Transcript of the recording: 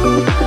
Thank you.